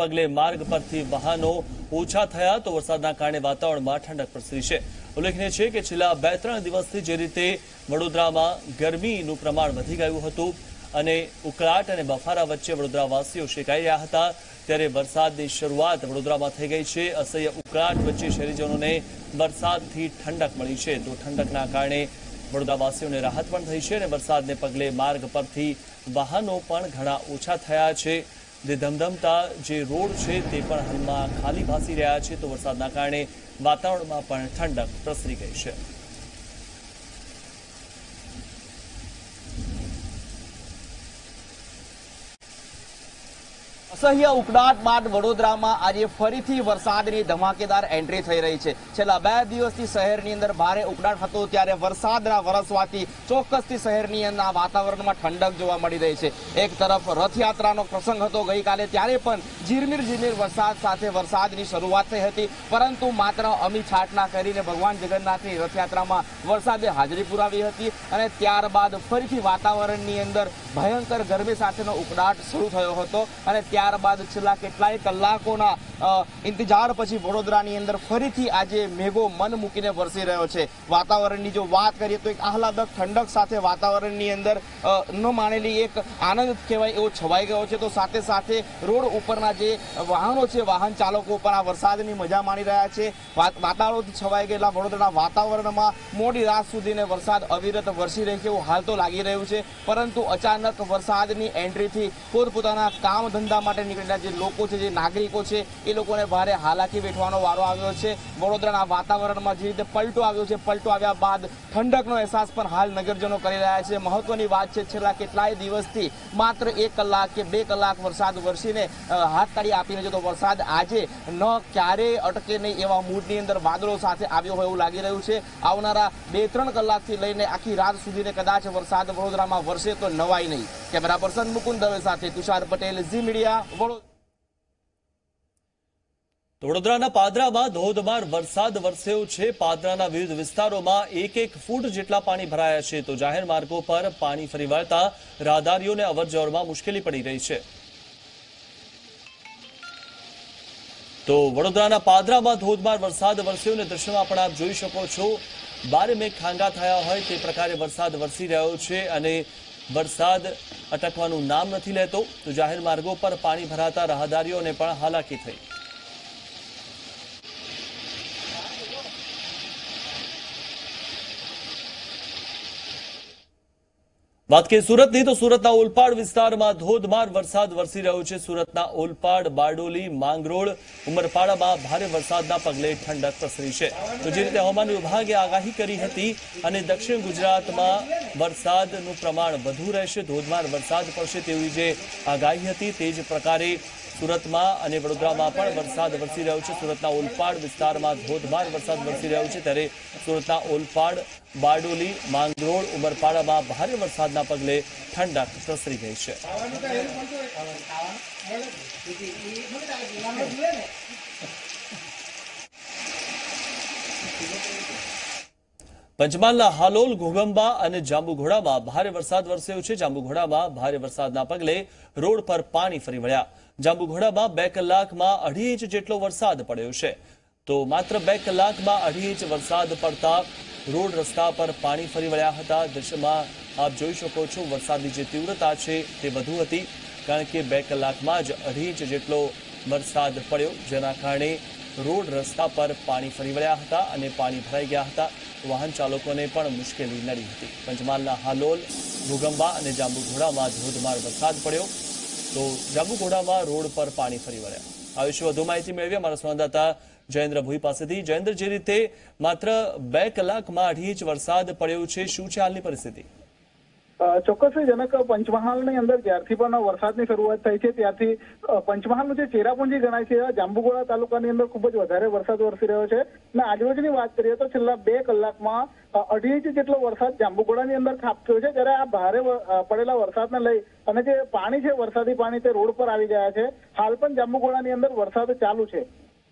પગલે માર્ગ પરથી વાહનો ઓછા થયા તો વરસાદના કારણે વાતાવરણમાં ઠંડક પ્રસરી છે. ઉલ્લેખનીય છે કે છેલ્લા બે ત્રણ દિવસથી જે રીતે વડોદરામાં ગરમીનું પ્રમાણ વધી ગયું હતું અને ઉકળાટ અને બફારા વચ્ચે વડોદરાવાસીઓ શેકાઈ રહ્યા હતા, ત્યારે વરસાદની શરૂઆત વડોદરામાં થઈ ગઈ છે. અસહ્ય ઉકળાટ વચ્ચે શહેરીજનોને વરસાદથી ઠંડક મળી છે. તો ઠંડકના કારણે વડોદરાવાસીઓને રાહત પણ થઈ છે અને વરસાદને પગલે માર્ગ પરથી વાહનો પણ ઘણા ઓછા થયા છે. જે ધમધમતા જે રોડ છે તે પણ હાલમાં ખાલી ભાસી રહ્યા છે, તો વરસાદના કારણે વાતાવરણમાં પણ ઠંડક પ્રસરી ગઈ છે. અસહ્ય ઉકળાટ બાદ વડોદરામાં આજે ફરીથી વરસાદની ધમાકેદાર એન્ટ્રી થઈ રહી છે. છેલ્લા બે દિવસથી શહેરની અંદર ભારે ઉકળાટ હતો ત્યારે વરસાદના વરસવાથી ચોક્કસથી શહેરની અંદર વાતાવરણમાં ઠંડક જોવા મળી રહી છે. એક તરફ રથયાત્રાનો પ્રસંગ હતો ગઈકાલે, ત્યારે પણ ઝીરમીર ઝીરમીર વરસાદ સાથે વરસાદની શરૂઆત થઈ હતી. પરંતુ માત્ર અમી છાટના કરીને ભગવાન જગન્નાથની રથયાત્રામાં વરસાદે હાજરી પુરાવી હતી અને ત્યારબાદ ફરીથી વાતાવરણની અંદર ભયંકર ગરમી સાથેનો ઉકળાટ શરૂ થયો હતો અને ત્યારબાદ છેલ્લા કેટલાય કલાકોના ઇંતજાર પછી વડોદરાની અંદર ફરીથી આજે મેઘો મન મૂકીને વરસી રહ્યો છે. વાતાવરણની જો વાત કરીએ તો એક આહલાદક ઠંડક સાથે વાતાવરણની અંદર ન માણેલી એક આનંદ કહેવાય એવો છવાઈ ગયો છે. તો સાથે સાથે રોડ ઉપરના જે વાહનો છે, વાહન ચાલકો પણ આ વરસાદની મજા માણી રહ્યા છે. વાત- વાતાવરણથી છવાઈ ગયેલા વડોદરાના વાતાવરણમાં મોડી રાત સુધીને વરસાદ અવિરત વરસી રહ્યો છે એવું હાલ તો લાગી રહ્યું છે. પરંતુ અચાનક વરસાદની એન્ટ્રીથી પોતપોતાના કામ ધંધા માટે નીકળેલા જે લોકો છે, જે નાગરિકો છે એ લોકોને ભારે હાલાકી વેઠવાનો વારો આવ્યો છે. વડોદરાના વાતાવરણમાં જે રીતે પલટો આવ્યો છે, પલટો આવ્યા બાદ ઠંડકનો અહેસાસ પણ હાલ નગરજનો કરી રહ્યા છે. મહત્વની વાત છેલ્લા કેટલાય દિવસથી માત્ર એક કલાક કે બે કલાક વરસાદ વરસીને હાથ તાળી આપીને જતો વરસાદ આજે ન ક્યારેય અટકે નહીં એવા મૂડની અંદર વાદળો સાથે આવ્યો હોય એવું લાગી રહ્યું છે. આવનારા બે ત્રણ કલાકથી લઈને આખી રાત સુધીને કદાચ વરસાદ વડોદરામાં વરસે તો નવાય નહીં. કેમેરા પર્સન મુકુંદ દવે સાથે તુષાર પટેલ, ઝી મીડિયા વડોદરા વડોદરાના પાદરામાં ધોધમાર વરસાદ વરસ્યો છે. પાદરાના વિવિધ વિસ્તારોમાં એક એક ફૂટ જેટલા પાણી ભરાયા છે. તો જાહેર માર્ગો પર પાણી ફરી વળતા રાહદારીઓને અવરજવરમાં મુશ્કેલી પડી રહી છે. તો વડોદરાના પાદરામાં ધોધમાર વરસાદ વરસ્યો અને દ્રશ્યમાં પણ આપ જોઈ શકો છો. બારે મેઘ ખાંગા થયા હોય તે પ્રકારે વરસાદ વરસી રહ્યો છે અને વરસાદ અટકવાનું નામ નથી લેતો. તો જાહેર માર્ગો પર પાણી ભરાતા રાહદારીઓને પણ હાલાકી થઈ. વાત કરીએ સુરતની, તો સુરતના ઓલપાડ વિસ્તારમાં ધોધમાર વરસાદ વરસી રહ્યો છે. સુરતના ઓલપાડ, બારડોલી, માંગરોળ, ઉમરપાડામાં ભારે વરસાદના પગલે ઠંડક પ્રસરી છે. તો જે રીતે હવામાન વિભાગે આગાહી કરી હતી અને દક્ષિણ ગુજરાતમાં વરસાદનું પ્રમાણ વધુ રહેશે, ધોધમાર વરસાદ પડશે તેવી જે આગાહી હતી, તે જ પ્રકારે સુરતમાં અને વડોદરામાં પણ વરસાદ વરસી રહ્યો છે. સુરતના ઓલપાડ વિસ્તારમાં ધોધમાર વરસાદ વરસી રહ્યો છે. ત્યારે સુરતના ઓલપાડ, બારડોલી, માંગરોળ, ઉમરપાડામાં ભારે વરસાદના પગલે ઠંડક પ્રસરી ગઈ છે. પંચમહાલના હાલોલ, ઘોગંબા અને જાંબુઘોડામાં ભારે વરસાદ વરસ્યો છે. જાંબુઘોડામાં ભારે વરસાદના પગલે રોડ પર પાણી ફરી વળ્યા. જાંબુઘોડામાં બે કલાકમાં અઢી ઇંચ જેટલો વરસાદ પડ્યો છે. તો માત્ર બે કલાકમાં અઢી ઇંચ વરસાદ પડતા રોડ રસ્તા પર પાણી ફરી વળ્યા હતા. દ્રશ્યમાં આપ જોઈ શકો છો, વરસાદની જે તીવ્રતા છે તે વધુ હતી, કારણ કે બે કલાકમાં જ અઢી ઇંચ જેટલો વરસાદ પડ્યો. જેના કારણે રોડ રસ્તા પર પાણી ફરી વળ્યા હતા અને પાણી ભરાઈ ગયા હતા. વાહન ચાલકોને પણ મુશ્કેલી નડી હતી. પંચમહાલના હાલોલ ભૂગંબા અને જાંબુઘોડામાં ધોધમાર વરસાદ પડ્યો. તો જાંબુઘોડામાં રોડ પર પાણી ફરી વળ્યા. આ વિશે વધુ માહિતી મેળવી અમારા સંવાદદાતા જયેન્દ્ર ભુઈ પાસેથી. જયેન્દ્ર, જે રીતે માત્ર બે કલાકમાં અઢી ઇંચ વરસાદ પડ્યો છે, શું છે હાલની પરિસ્થિતિ? અ, ચોક્કસથી જનક પંચમહાલની અંદર જ્યારથી પણ વરસાદની શરૂઆત થઈ છે ત્યારથી પંચમહાલનું જે ચેરાપુંજી ગણાય છે જાંબુગોળા તાલુકાની અંદર ખૂબ જ વધારે વરસાદ વરસી રહ્યો છે. અને આજરોજની વાત કરીએ તો છેલ્લા બે કલાકમાં અઢી ઇંચ જેટલો વરસાદ જાંબુગોળાની અંદર ખાબક્યો છે. ત્યારે આ ભારે પડેલા વરસાદને લઈ અને જે પાણી છે વરસાદી પાણી તે રોડ પર આવી ગયા છે. હાલ પણ જાંબુગોળાની અંદર વરસાદ ચાલુ છે.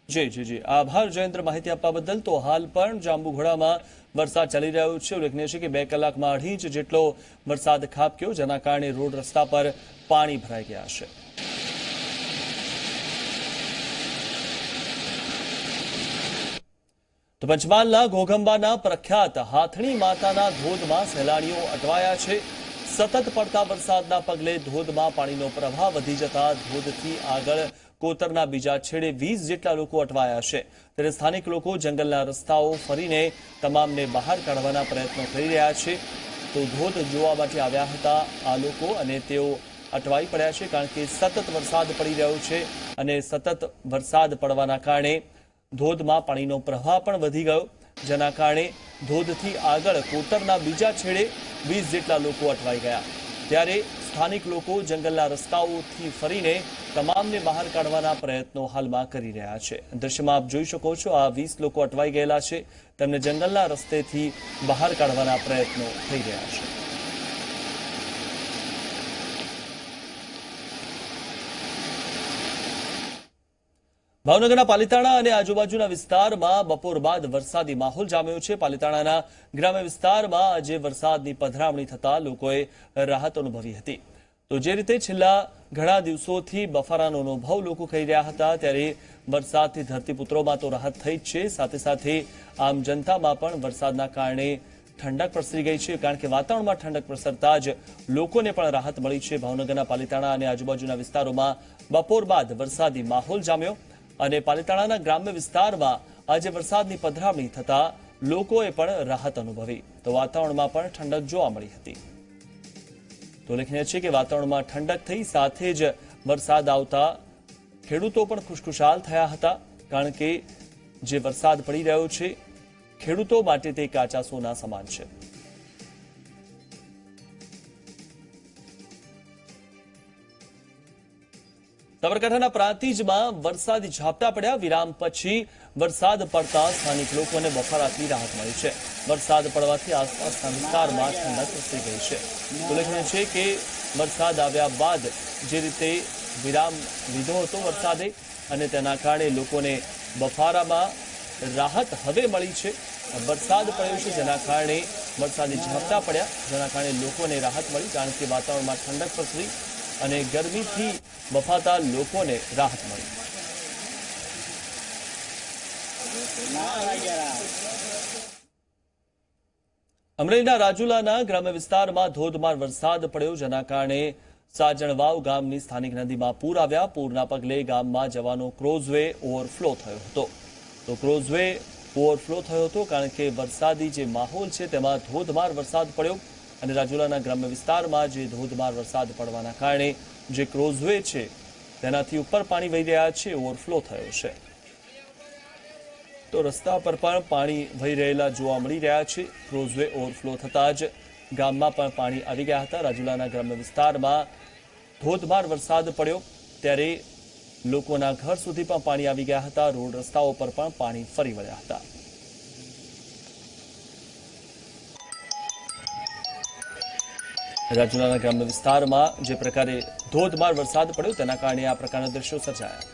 જી જી જી. આભાર જયંત્ર માહિતી આપવા બદલ તો હાલ પણ જાંબુઘોડામાં વરસાદ ચાલી રહ્યો છે. ઉલ્લેખનીય છે કે બે કલાકમાં અઢી ઇંચ જેટલો વરસાદ ખાબક્યો, જેના કારણે રોડ રસ્તા પર પાણી ભરાઈ ગયા છે. તો પંચમહાલના ઘોઘંબાના પ્રખ્યાત હાથણી માતાના ધોધમાં સહેલાણીઓ અટવાયા છે. સતત પડતા વરસાદના પગલે ધોધમાં પાણીનો પ્રવાહ વધી જતા ધોધથી આગળ કોતરના બીજા છેડે વીસ જેટલા લોકો અટવાયા છે. ત્યારે સ્થાનિક લોકો જંગલના રસ્તાઓ ફરીને તમામને બહાર કાઢવાના પ્રયત્નો કરી રહ્યા છે. તો ધોધ જોવા માટે આવ્યા હતા આ લોકો અને તેઓ અટવાઈ પડ્યા છે કારણ કે સતત વરસાદ પડી રહ્યો છે અને સતત વરસાદ પડવાના કારણે ધોધમાં પાણીનો પ્રવાહ પણ વધી ગયો. જેના કારણે ધોધથી આગળ કોતરના બીજા છેડે વીસ જેટલા લોકો અટવાઈ ગયા. ત્યારે સ્થાનિક લોકો જંગલના રસ્તાઓથી ફરીને તમામને બહાર કાઢવાના પ્રયત્નો હાલમાં કરી રહ્યા છે. દ્રશ્યમાં આપ જોઈ શકો છો, આ વીસ લોકો અટવાઈ ગયેલા છે. તેમને જંગલના રસ્તેથી બહાર કાઢવાના પ્રયત્નો થઈ રહ્યા છે. ભાવનગરના પાલિતાણા અને આજુબાજુના વિસ્તારમાં બપોર બાદ વરસાદી માહોલ જામ્યો છે. પાલિતાણાના ગ્રામ્ય વિસ્તારમાં આજે વરસાદની પધરામણી થતા લોકોએ રાહત અનુભવી હતી. તો જે રીતે છેલ્લા ઘણા દિવસોથી બફારાનો અનુભવ લોકો કરી રહ્યા હતા, ત્યારે વરસાદથી ધરતીપુત્રોમાં તો રાહત થઈ જ છે. સાથે સાથે આમ જનતામાં પણ વરસાદના કારણે ઠંડક પ્રસરી ગઈ છે, કારણ કે વાતાવરણમાં ઠંડક પ્રસરતા જ લોકોને પણ રાહત મળી છે. ભાવનગરના પાલિતાણા અને આજુબાજુના વિસ્તારોમાં બપોર બાદ વરસાદી માહોલ જામ્યો. અને પાલિતાણાના ગ્રામ્ય વિસ્તારમાં આજે વરસાદની પધરામણી થતા લોકોએ પણ રાહત અનુભવી. તો વાતાવરણમાં પણ ઠંડક જોવા મળી હતી. તો ઉલ્લેખનીય છે કે વાતાવરણમાં ઠંડક થઈ સાથે જ વરસાદ આવતા ખેડૂતો પણ ખુશખુશાલ થયા હતા, કારણ કે જે વરસાદ પડી રહ્યો છે, ખેડૂતો માટે તે કાચા સોના સમાન છે. સાબરકાંઠાના પ્રાંતિજમાં વરસાદી ઝાપટા પડ્યા. વિરામ પછી વરસાદ પડતા સ્થાનિક લોકોને બફારાથી રાહત મળી છે. વરસાદ પડવાથી આસપાસના વિસ્તારમાં ઠંડક પ્રસરી ગઈ છે. ઉલ્લેખનીય છે કે વરસાદ આવ્યા બાદ જે રીતે વિરામ લીધો હતો વરસાદે અને તેના કારણે લોકોને બફારામાં રાહત હવે મળી છે. વરસાદ પડ્યો છે જેના કારણે વરસાદી ઝાપટા પડ્યા, જેના કારણે લોકોને રાહત મળી, કારણ કે વાતાવરણમાં ઠંડક પ્રસરી અને ગરમીથી બફાતા લોકોને રાહત મળી. અમરેલીના રાજુલાના ગ્રામ્ય વિસ્તારમાં ધોધમાર વરસાદ પડ્યો, જેના કારણે સાજણવાવ ગામની સ્થાનિક નદીમાં પૂર આવ્યા. પૂરના પગલે ગામમાં જવાનો ક્રોઝવે ઓવરફ્લો થયો હતો. તો ક્રોઝવે ઓવરફ્લો થયો હતો કારણ કે વરસાદી જે માહોલ છે, તેમાં ધોધમાર વરસાદ પડ્યો. અને રાજુલાના ગ્રામ્ય વિસ્તારમાં જે ધોધમાર વરસાદ પડવાના કારણે જે ક્રોઝવે છે, તેનાથી ઉપર પાણી વહી રહ્યા છે, ઓવરફ્લો થયો છે. તો રસ્તા પર પણ પાણી વહી રહેલા જોવા મળી રહ્યા છે. ક્રોઝવે ઓવરફ્લો થતાં જ ગામમાં પણ પાણી આવી ગયા હતા. રાજુલાના ગ્રામ્ય વિસ્તારમાં ધોધમાર વરસાદ પડ્યો. ત્યારે લોકોના ઘર સુધી પણ પાણી આવી ગયા હતા. રોડ રસ્તાઓ પર પણ પાણી ફરી વળ્યા હતા. રાજુલાના ગ્રામ્ય વિસ્તારમાં જે પ્રકારે ધોધમાર વરસાદ પડ્યો, તેના કારણે આ પ્રકારના દ્રશ્યો સર્જાયા.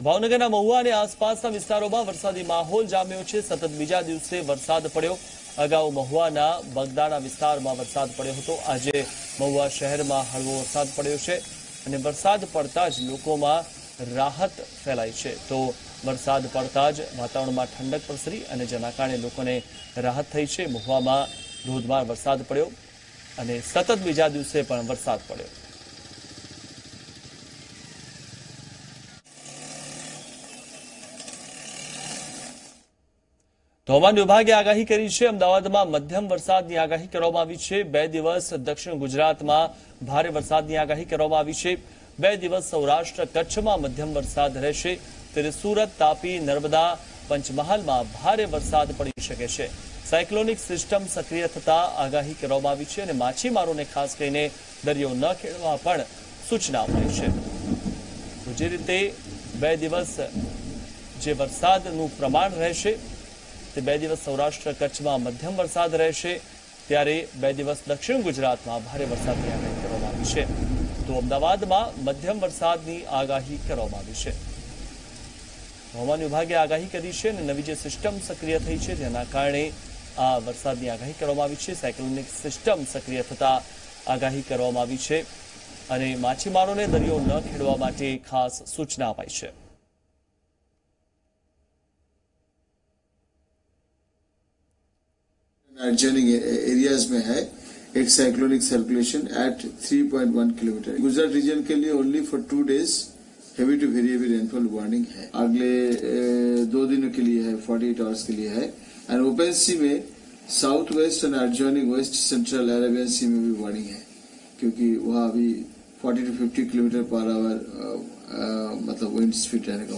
ભાવનગરના મહુવા અને આસપાસના વિસ્તારોમાં વરસાદી માહોલ જામ્યો છે. સતત બીજા દિવસે વરસાદ પડ્યો. અગાઉ મહુવાના બગદાણા વિસ્તારમાં વરસાદ પડ્યો હતો. આજે મહુવા શહેરમાં હળવો વરસાદ પડ્યો છે અને વરસાદ પડતા જ લોકોમાં રાહત ફેલાઈ છે. તો વરસાદ પડતા જ વાતાવરણમાં ઠંડક પ્રસરી અને જેના કારણે લોકોને રાહત થઈ છે. મહુવામાં ધોધમાર વરસાદ પડ્યો અને સતત બીજા દિવસે પણ વરસાદ પડ્યો. હવામાન વિભાગે આગાહી કરી છે, અમદાવાદમાં મધ્યમ વરસાદની આગાહી કરવામાં આવી છે. બે દિવસ દક્ષિણ ગુજરાતમાં ભારે વરસાદની આગાહી કરવામાં આવી છે. બે દિવસ સૌરાષ્ટ્ર કચ્છમાં મધ્યમ વરસાદ રહેશે. ત્યારે સુરત તાપી નર્મદા પંચમહાલમાં ભારે વરસાદ પડી શકે છે. સાયક્લોનિક સિસ્ટમ સક્રિય થતા આગાહી કરવામાં આવી છે અને માછીમારોને ખાસ કરીને દરિયો ન ખેડવા પણ સૂચના અપાઈ છે. જે રીતે બે દિવસ જે વરસાદનું પ્રમાણ રહેશે, તે બે દિવસ સૌરાષ્ટ્ર કચ્છમાં મધ્યમ વરસાદ રહેશે, ત્યારે બે દિવસ દક્ષિણ ગુજરાતમાં ભારે વરસાદની આગાહી કરવામાં આવી છે. તો અમદાવાદમાં મધ્યમ વરસાદની આગાહી કરવામાં આવી છે. હવામાન વિભાગે આગાહી કરી છે અને નવી જે સિસ્ટમ સક્રિય થઈ છે, જેના કારણે આ વરસાદની આગાહી કરવામાં આવી છે. સાયક્લોનિક સિસ્ટમ સક્રિય થતા આગાહી કરવામાં આવી છે અને માછીમારોને દરિયો ન ખેડવા માટે ખાસ સૂચના અપાઈ છે. अर्जनिंग एरियाज એક है एक eight three eight one kilometre Gujarat region કે लिए only for two days heavy to very heavy rainfall warning है। अगले दो दिनों के लिए है 48 आवर्स के लिए है। एंड ओपन सी में south west and adjoining west central Arabian sea में भी वार्निंग है। क्योंकि वहाँ अभी 40 टू 50 किलोमीटर पर आवर मतलब विंड स्पीड रहने का